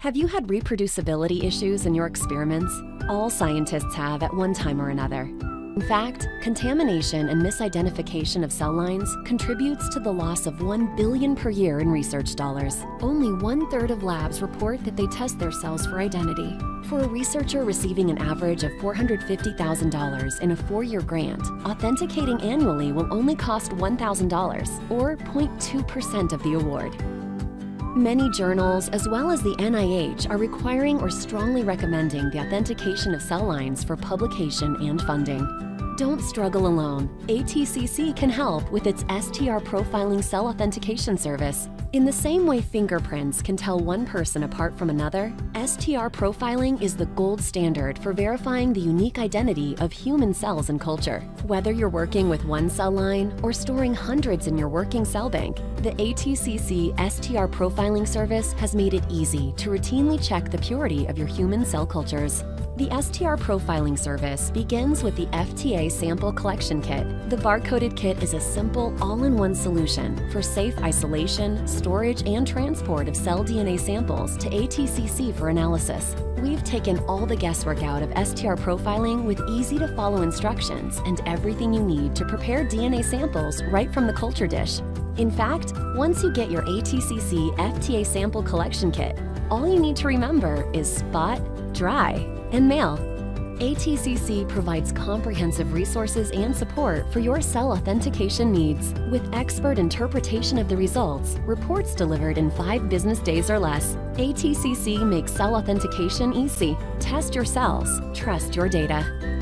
Have you had reproducibility issues in your experiments? All scientists have at one time or another. In fact, contamination and misidentification of cell lines contributes to the loss of 1 billion per year in research dollars. Only one third of labs report that they test their cells for identity. For a researcher receiving an average of $450,000 in a four-year grant, authenticating annually will only cost $1,000 or 0.2% of the award. Many journals, as well as the NIH, are requiring or strongly recommending the authentication of cell lines for publication and funding. Don't struggle alone. ATCC can help with its STR profiling cell authentication service. In the same way fingerprints can tell one person apart from another, STR profiling is the gold standard for verifying the unique identity of human cells and culture. Whether you're working with one cell line or storing hundreds in your working cell bank, the ATCC STR profiling service has made it easy to routinely check the purity of your human cell cultures. The STR profiling service begins with the FTA sample collection kit. The barcoded kit is a simple, all-in-one solution for safe isolation, storage, and transport of cell DNA samples to ATCC for analysis. We've taken all the guesswork out of STR profiling with easy-to-follow instructions and everything you need to prepare DNA samples right from the culture dish. In fact, once you get your ATCC FTA sample collection kit, all you need to remember is spot, dry, and mail. ATCC provides comprehensive resources and support for your cell authentication needs. With expert interpretation of the results, reports delivered in five business days or less. ATCC makes cell authentication easy. Test your cells, trust your data.